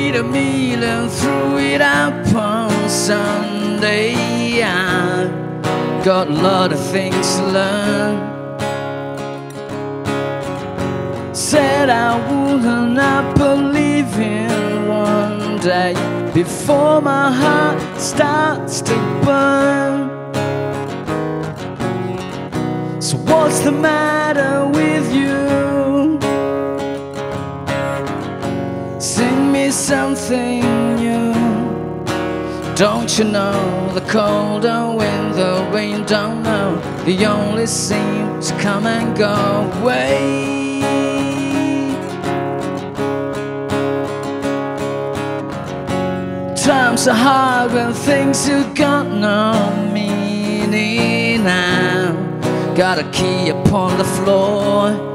made a meal and threw it up on Sunday. I got a lot of things to learn. Said I wouldn't not believe in one day before my heart starts to burn. So, what's the matter with you? Something new. Don't you know the cold wind, the rain don't know, the only seems to come and go away. Times are hard when things have got no meaning now. Got a key upon the floor.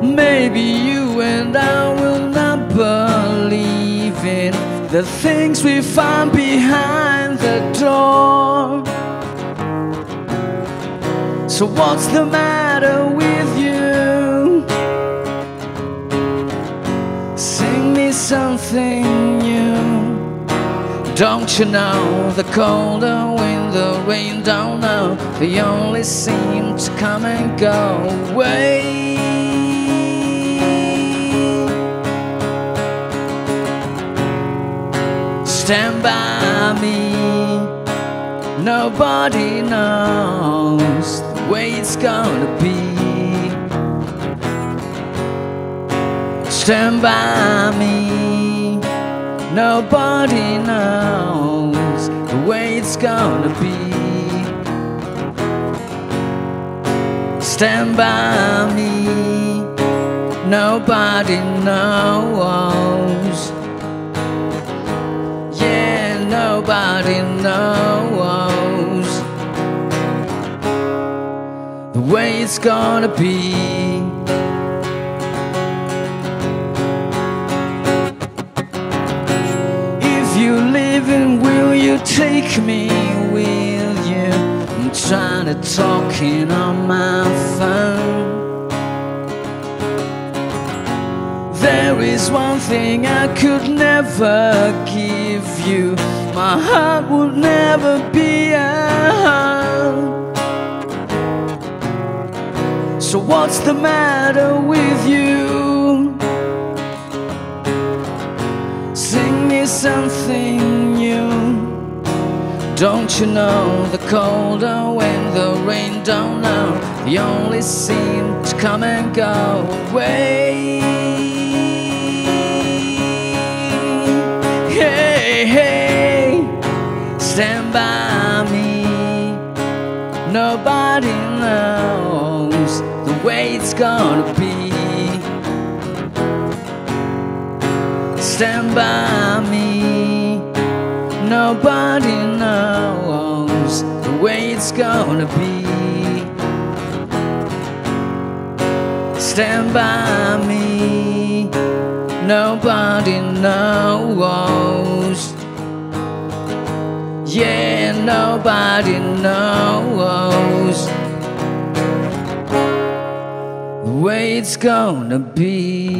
Maybe you and I will not believe in the things we find behind the door. So, what's the matter with you? Sing me something new. Don't you know the cold wind, the rain don't know, they only seem to come and go away. Stand by me, nobody knows the way it's gonna be. Stand by me, nobody knows the way it's gonna be. Stand by me, nobody knows. Nobody knows the way it's gonna be. If you live in, will you take me with you? I'm trying to talk in on my phone. Is one thing I could never give you. My heart would never be a home. So what's the matter with you? Sing me something new. Don't you know the cold wind, the rain don't know, they only seem to come and go away. By me. Nobody knows the way it's gonna be. Stand by me. Nobody knows the way it's gonna be. Stand by me. Nobody knows. Yeah, nobody knows the way it's gonna be.